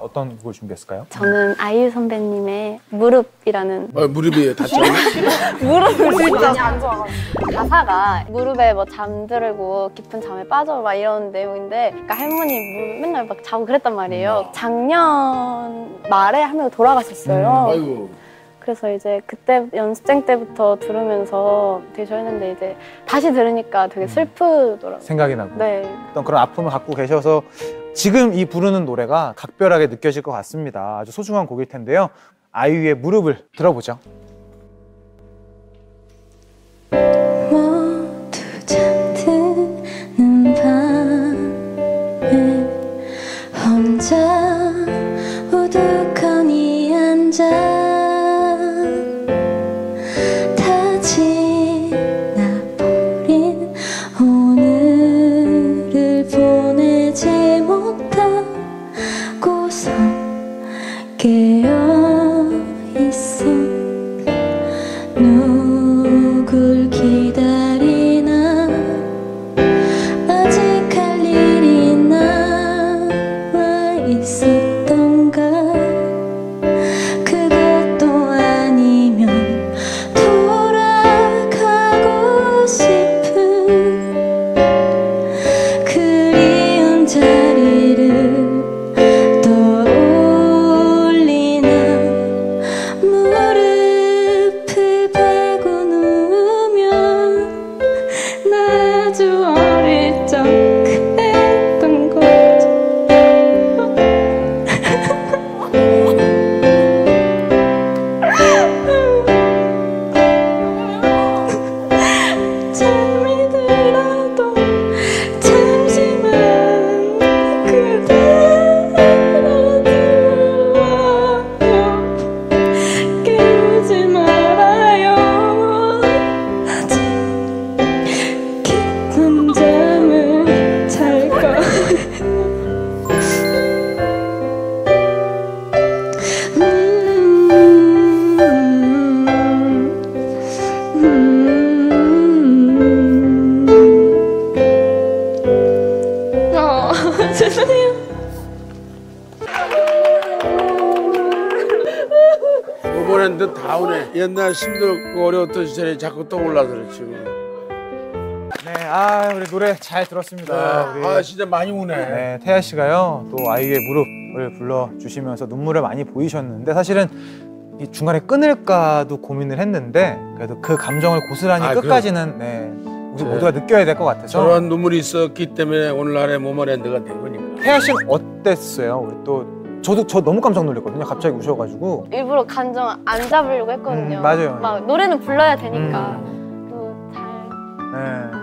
어떤 곡을 준비했을까요? 저는 아이유 선배님의 무릎이라는 어, 무릎이 다쳤나? 무릎을 진짜 안 좋아. 가사가 무릎에 뭐 잠들고 깊은 잠에 빠져 막 이런 내용인데 그러니까 할머니 무릎 맨날 막 자고 그랬단 말이에요. 작년 말에 한명 돌아가셨어요. 아이고. 그래서 이제 그때 연습생 때부터 들으면서 되게 좋아했는데 이제 다시 들으니까 되게 슬프더라고요. 생각이 나고 네. 어떤 그런 아픔을 갖고 계셔서 지금 이 부르는 노래가 각별하게 느껴질 것 같습니다. 아주 소중한 곡일 텐데요. 아이유의 무릎을 들어보죠. 혼자 우두커니 앉아 깨어 어, 죄송해요. 이번엔 너다 오네. 옛날 힘들고 어려웠던 시절에 자꾸 떠올라서 그렇지. 네, 아 우리 노래 잘 들었습니다. 아, 우리 아, 진짜 많이 우네. 네, 태아 씨가요 또 아이유의 무릎을 불러 주시면서 눈물을 많이 보이셨는데 사실은 이 중간에 끊을까도 고민을 했는데 그래도 그 감정을 고스란히 아, 끝까지는 네, 우리 네. 모두가 느껴야 될 것 같아서 저러한 눈물이 있었기 때문에 오늘날의 모먼랜드가 된 거니까. 태아 씨는 어땠어요? 우리 또 저도 저 너무 깜짝 놀랐거든요. 갑자기 우셔가지고 일부러 감정 안 잡으려고 했거든요. 음, 맞아요. 막 노래는 불러야 되니까 음, 또 잘. 네.